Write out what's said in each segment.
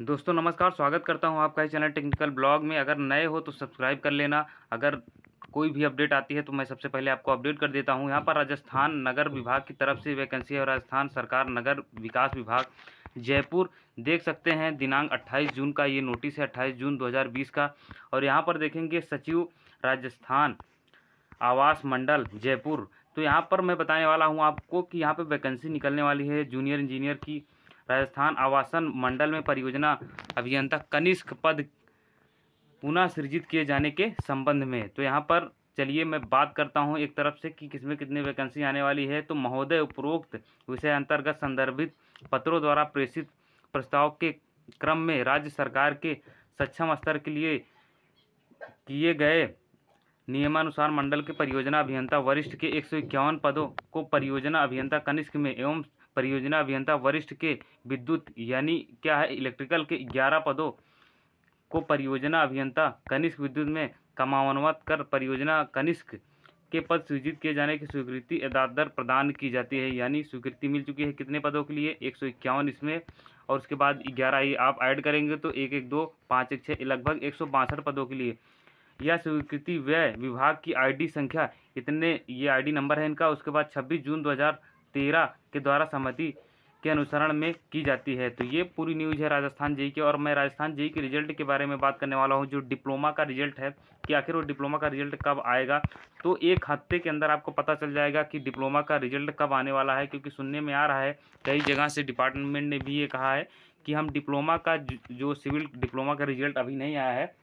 दोस्तों, नमस्कार। स्वागत करता हूँ आपका इस चैनल टेक्निकल ब्लॉग में। अगर नए हो तो सब्सक्राइब कर लेना। अगर कोई भी अपडेट आती है तो मैं सबसे पहले आपको अपडेट कर देता हूँ। यहाँ पर राजस्थान नगर विभाग की तरफ़ से वैकेंसी है राजस्थान सरकार नगर विकास विभाग, जयपुर, देख सकते हैं, दिनांक 28 जून का ये नोटिस है 28 जून 2020 का। और यहाँ पर देखेंगे सचिव राजस्थान आवास मंडल, जयपुर। तो यहाँ पर मैं बताने वाला हूँ आपको कि यहाँ पर वैकेंसी निकलने वाली है। जूनियर इंजीनियर की राजस्थान आवासन मंडल में परियोजना अभियंता कनिष्क पद पुनः सृजित किए जाने के संबंध में तो यहाँ पर चलिए मैं बात करता हूँ एक तरफ़ से कि किसमें कितनी वैकेंसी आने वाली है। तो महोदय उपरोक्त विषय अंतर्गत संदर्भित पत्रों द्वारा प्रेषित प्रस्ताव के क्रम में राज्य सरकार के सक्षम स्तर के लिए किए गए नियमानुसार मंडल के परियोजना अभियंता वरिष्ठ के एक सौ इक्यावन पदों को परियोजना अभियंता कनिष्क में एवं परियोजना अभियंता वरिष्ठ के विद्युत, यानी क्या है, इलेक्ट्रिकल के ग्यारह पदों को परियोजना अभियंता कनिष्क विद्युत में कमावनवत कर परियोजना कनिष्क के पद सृजित किए जाने की स्वीकृति अदादर प्रदान की जाती है। यानी स्वीकृति मिल चुकी है कितने पदों के लिए? एक सौ इक्यावन इसमें। और उसके बाद ग्यारह ही आप ऐड करेंगे तो एक एक, दो, पाँच, एक छः लगभग एक सौ बासठ पदों के लिए। यह स्वीकृति व्यय विभाग की आईडी संख्या, इतने, ये आईडी नंबर है इनका। उसके बाद छब्बीस जून दो हज़ार तेरह के द्वारा सहमति के अनुसरण में की जाती है। तो ये पूरी न्यूज़ है राजस्थान जेई की और मैं राजस्थान जेई के रिज़ल्ट के बारे में बात करने वाला हूँ, जो डिप्लोमा का रिज़ल्ट है कि आखिर वो डिप्लोमा का रिज़ल्ट कब आएगा। तो एक हफ़्ते के अंदर आपको पता चल जाएगा कि डिप्लोमा का रिज़ल्ट कब आने वाला है, क्योंकि सुनने में आ रहा है, कई जगह से डिपार्टमेंट ने भी ये कहा है कि हम डिप्लोमा का जो सिविल डिप्लोमा का रिज़ल्ट अभी नहीं आया है।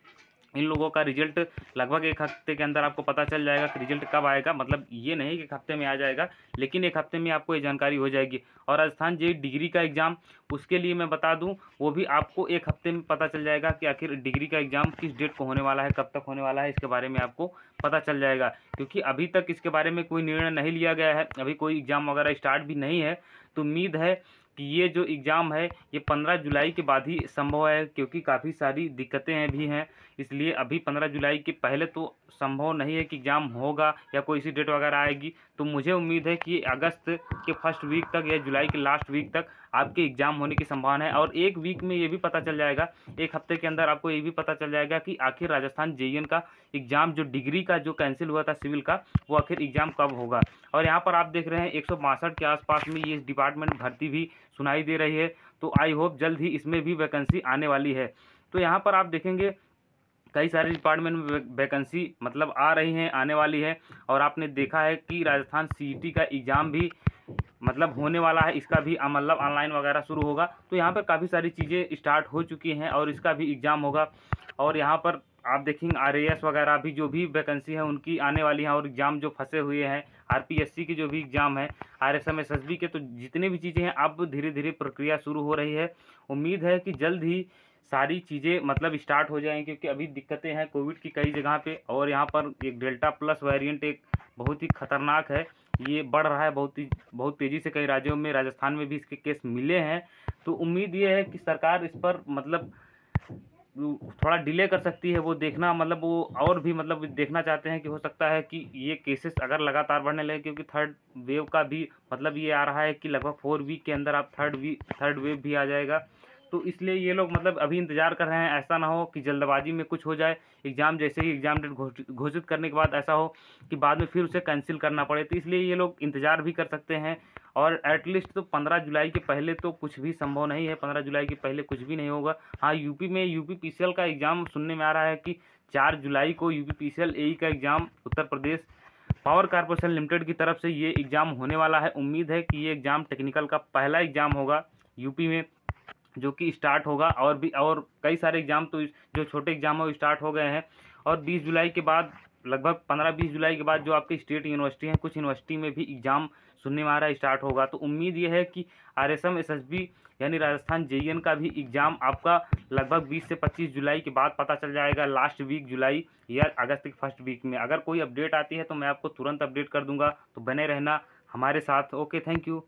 इन लोगों का रिज़ल्ट लगभग एक हफ़्ते के अंदर आपको पता चल जाएगा कि रिज़ल्ट कब आएगा। मतलब ये नहीं कि एक हफ़्ते में आ जाएगा, लेकिन एक हफ़्ते में आपको ये जानकारी हो जाएगी। और राजस्थान जे डिग्री का एग्ज़ाम उसके लिए मैं बता दूँ, वो भी आपको एक हफ़्ते में पता चल जाएगा कि आखिर डिग्री का एग्ज़ाम किस डेट को होने वाला है, कब तक होने वाला है, इसके बारे में आपको पता चल जाएगा। क्योंकि अभी तक इसके बारे में कोई निर्णय नहीं लिया गया है, अभी कोई एग्ज़ाम वगैरह स्टार्ट भी नहीं है। तो उम्मीद है कि ये जो एग्ज़ाम है, ये पंद्रह जुलाई के बाद ही संभव है, क्योंकि काफ़ी सारी दिक्कतें हैं, भी हैं। इसलिए अभी पंद्रह जुलाई के पहले तो संभव नहीं है कि एग्ज़ाम होगा या कोई सी डेट वगैरह आएगी। तो मुझे उम्मीद है कि अगस्त के फ़र्स्ट वीक तक या जुलाई के लास्ट वीक तक आपके एग्ज़ाम होने की संभावना है और एक वीक में ये भी पता चल जाएगा, एक हफ़्ते के अंदर आपको ये भी पता चल जाएगा कि आखिर राजस्थान जे का एग्ज़ाम, जो डिग्री का, जो कैंसिल हुआ था सिविल का, वो आखिर एग्ज़ाम कब होगा? और यहाँ पर आप देख रहे हैं एक सौ बासठ के आसपास में ये डिपार्टमेंट भर्ती भी सुनाई दे रही है तो आई होप जल्द ही इसमें भी वैकेंसी आने वाली है। तो यहाँ पर आप देखेंगे, कई सारे डिपार्टमेंट में वैकेंसी मतलब आ रही हैं, आने वाली है, और आपने देखा है कि राजस्थान सी का एग्ज़ाम भी मतलब होने वाला है, इसका भी मतलब ऑनलाइन वगैरह शुरू होगा। तो यहाँ पर काफ़ी सारी चीज़ें स्टार्ट हो चुकी हैं और इसका भी एग्ज़ाम होगा। और यहाँ पर आप देखेंगे आर वगैरह भी जो भी वैकेंसी है, उनकी आने वाली हैं और एग्ज़ाम जो फंसे हुए हैं आरपीएससी के जो भी एग्ज़ाम है आर एस के तो जितने भी चीज़ें हैं, अब धीरे धीरे प्रक्रिया शुरू हो रही है। उम्मीद है कि जल्द ही सारी चीज़ें मतलब स्टार्ट हो जाएँगी, क्योंकि अभी दिक्कतें हैं कोविड की कई जगह पे। और यहाँ पर एक डेल्टा प्लस वेरिएंट एक बहुत ही खतरनाक है। ये बढ़ रहा है बहुत ही, बहुत तेज़ी से कई राज्यों में, राजस्थान में भी इसके केस मिले हैं। तो उम्मीद ये है कि सरकार इस पर मतलब थोड़ा डिले कर सकती है वो देखना मतलब वो और भी मतलब देखना चाहते हैं कि हो सकता है कि ये केसेस अगर लगातार बढ़ने लगे, क्योंकि थर्ड वेव का भी मतलब ये आ रहा है कि लगभग फोर वीक के अंदर आप थर्ड वी थर्ड वेव भी आ जाएगा। तो इसलिए ये लोग मतलब अभी इंतज़ार कर रहे हैं, ऐसा ना हो कि जल्दबाजी में कुछ हो जाए। एग्ज़ाम जैसे ही एग्ज़ाम डेट घोषित करने के बाद ऐसा हो कि बाद में फिर उसे कैंसिल करना पड़े तो इसलिए ये लोग इंतज़ार भी कर सकते हैं। और एटलीस्ट तो पंद्रह जुलाई के पहले तो कुछ भी संभव नहीं है, पंद्रह जुलाई के पहले कुछ भी नहीं होगा। हाँ यूपी में यूपी पी का एग्ज़ाम सुनने में आ रहा है कि चार जुलाई को यूपी पी सी का exam Uttar Pradesh power corporation limited की तरफ़ से ये एग्ज़ाम होने वाला है। उम्मीद है कि ये एग्ज़ाम टेक्निकल का पहला एग्ज़ाम होगा यूपी में। जो कि स्टार्ट होगा और भी, और कई सारे एग्ज़ाम तो जो छोटे एग्ज़ाम है वो स्टार्ट हो गए हैं। और बीस जुलाई के बाद, लगभग पंद्रह बीस जुलाई के बाद जो आपके स्टेट यूनिवर्सिटी हैं, कुछ यूनिवर्सिटी में भी एग्ज़ाम सुनने में आ रहा है स्टार्ट होगा। तो उम्मीद ये है कि R S M S S B यानी राजस्थान जे का भी एग्ज़ाम आपका लगभग 20 से 25 जुलाई के बाद पता चल जाएगा लास्ट वीक जुलाई या अगस्त के फ़र्स्ट वीक में। अगर कोई अपडेट आती है तो मैं आपको तुरंत अपडेट कर दूँगा। तो बने रहना हमारे साथ। Okay thank you